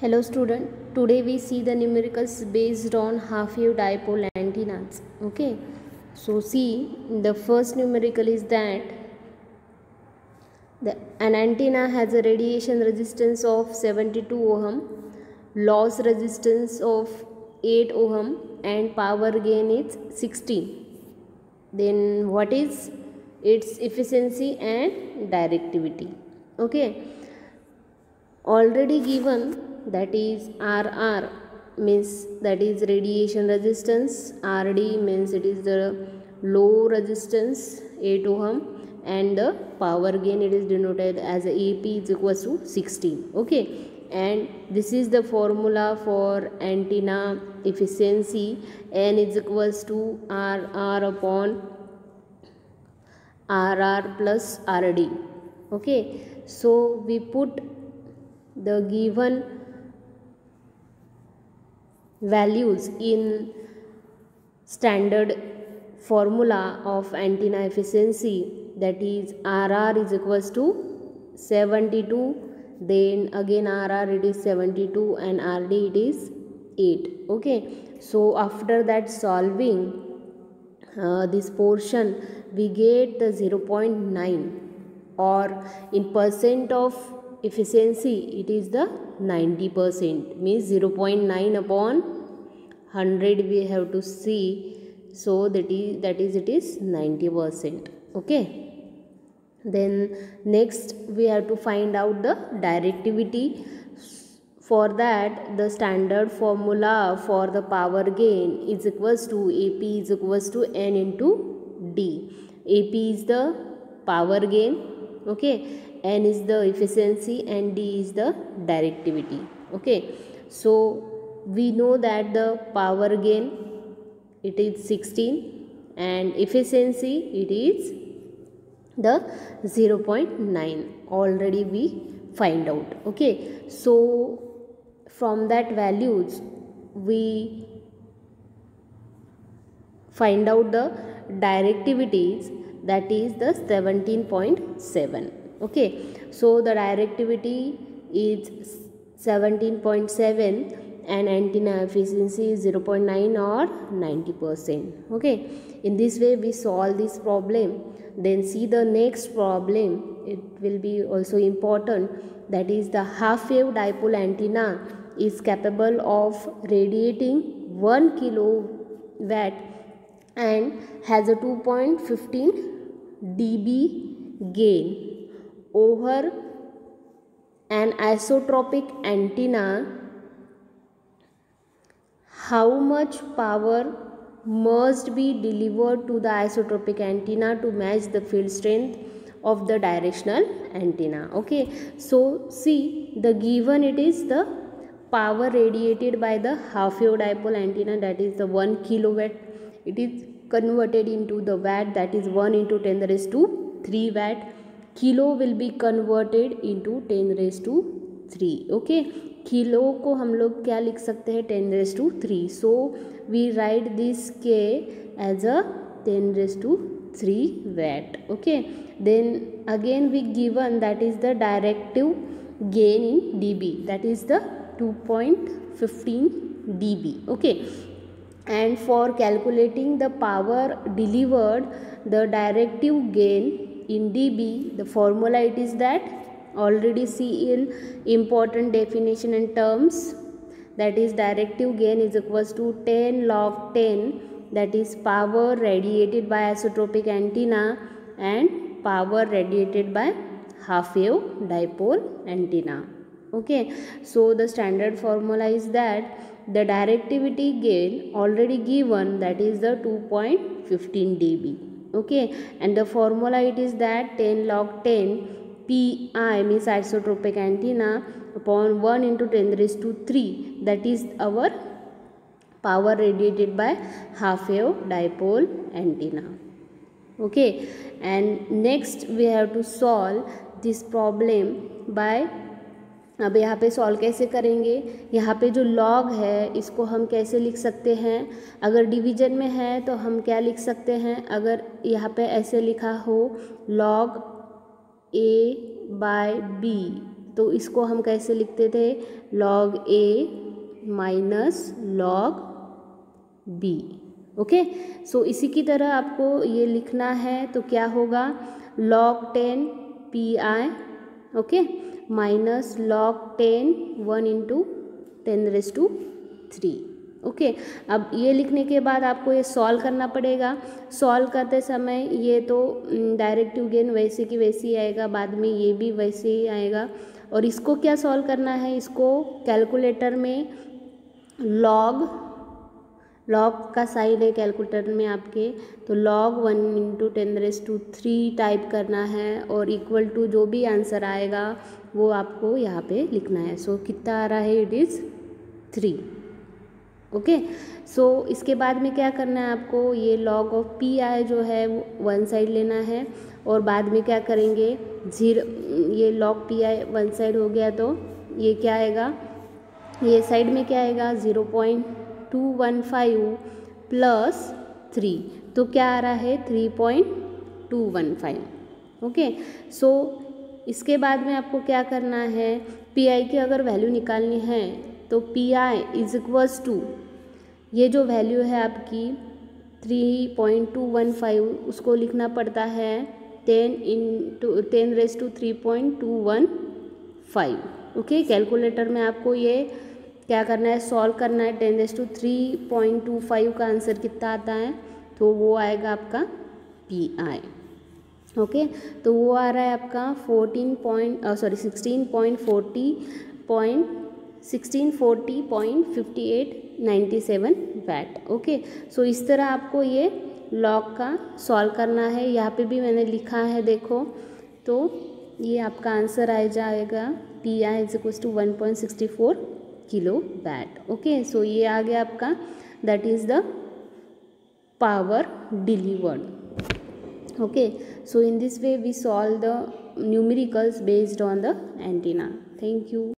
Hello student, today we see the numericals based on half wave dipole antennas. Okay, so see the first numerical is that the, an antenna has a radiation resistance of 72 ohm, loss resistance of 8 ohm and power gain is 16. Then what is its efficiency and directivity? Okay, already given that is RR means that is radiation resistance RD means it is the low resistance 8 ohm and the power gain it is denoted as AP is equals to 16 okay? And this is the formula for antenna efficiency N is equals to RR upon RR plus RD okay? So we put the given values in standard formula of antenna efficiency that is RR is equals to 72 then again RR it is 72 and RD it is 8 okay? So after that solving uh, this portion we get the 0.9 or in percent of efficiency it is the 90 percent means 0.9 upon 100 we have to see. So that is that is it is 90 percent. Okay? Then next we have to find out the directivity. For that the standard formula for the power gain is equals to ap is equals to n into d. Ap is the power gain. Okay n is the efficiency and d is the directivity okay? So we know that the power gain it is 16 and efficiency it is the 0.9 already we find out okay? So from that values we find out the directivities that is the 17.7 okay. So the directivity is 17.7 and antenna efficiency is 0.9 or 90 percent. Okay. In this way we solve this problem. Then see the next problem. It will be also important. That is the half wave dipole antenna is capable of radiating 1 kilowatt and has a 2.15 dB gain over an isotropic antenna how much power must be delivered to the isotropic antenna to match the field strength of the directional antenna okay? So see the given it is the power radiated by the half wave dipole antenna that is the 1 kilowatt. It is converted into the watt that is 1 into 10 raised to 3 watt kilo will be converted into ten raise to three okay kilo को हम लोग क्या लिख सकते हैं? Ten raise to three so we write this K as a ten raise to three watt okay then again we given that is the directive gain in D B that is the two point fifteen D B okay and for calculating the power delivered the directive gain in dB the formula it is that already see in important definition and terms that is directive gain is equals to 10 log 10 that is power radiated by isotropic antenna and power radiated by half wave dipole antenna. Okay so the standard formula is that the directivity gain already given that is the 2.15 dB okay and the formula it is that 10 log 10 pi means isotropic antenna upon 1 into 10 raised to 3 that is our power radiated by half wave dipole antenna. Okay and next we have to solve this problem by अब यहाँ पे solve कैसे करेंगे? यहाँ पे जो log है, इसको हम कैसे लिख सकते हैं? अगर डिवीज़न में है तो हम क्या लिख सकते हैं? अगर यहाँ पे ऐसे लिखा हो लॉग ए बाय बी तो इसको हम कैसे लिखते थे? Log A minus log B okay so इसी की तरह आपको ये लिखना है तो क्या होगा? Log ten P I okay minus log ten one into ten raise to three okay अब ये लिखने के बाद आपको ये सॉल्व करना पड़ेगा। सॉल्व करते समय ये तो डायरेक्टिव गेन वैसे की वैसे ही आएगा, बाद में ये भी वैसे ही आएगा। और इसको क्या सॉल्व करना है? इसको कैलकुलेटर में लॉग लॉग का साइन है कैलकुलेटर में आपके तो log one into ten raise to three type करना है और इक्वल टू जो भी आंसर आएगा वो आपको यहाँ पे लिखना है। सो so, कितना आ रहा है? It is three okay so इसके बाद में क्या करना है आपको? ये लॉग ऑफ़ पी आई जो है वन साइड लेना है और बाद में क्या करेंगे? ज़ीरो ये log P I one side हो गया तो ये क्या आएगा? ये साइड में क्या आएगा? Zero point two one five plus three तो क्या आ रहा है? Three point two one five okay so इसके बाद में आपको क्या करना है? पी आई की अगर वैल्यू निकालनी है तो P I is equals to ये जो वैल्यू है आपकी three point two one five उसको लिखना पड़ता है ten into ten raise to three point two one five okay calculator में आपको ये क्या करना है? सॉल्व करना है. Ten raise to three point two five का आंसर कितना आता है? तो वो आएगा आपका पी आई ओके तो वो आ रहा है आपका fourteen point sorry sixteen point forty point sixteen forty point fifty eight ninety seven watt okay so इस तरह आपको ये लॉग का सॉल्व करना है. यहाँ पे भी मैंने लिखा है, देखो. तो ये आपका आंसर आ जाएगा P I is equal to one point sixty four kilo watt okay so ये आ गया आपका that is the power delivered okay so in this way we solve the numericals based on the antenna thank you